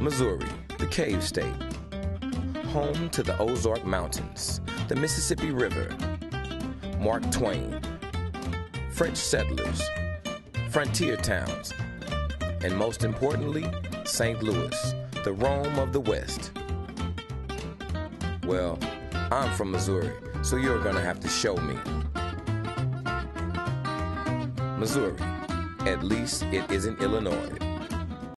Missouri, the cave state. Home to the Ozark Mountains, the Mississippi River, Mark Twain, French settlers, frontier towns, and most importantly, St. Louis, the Rome of the West. Well, I'm from Missouri, so you're gonna have to show me. Missouri. At least it isn't Illinois.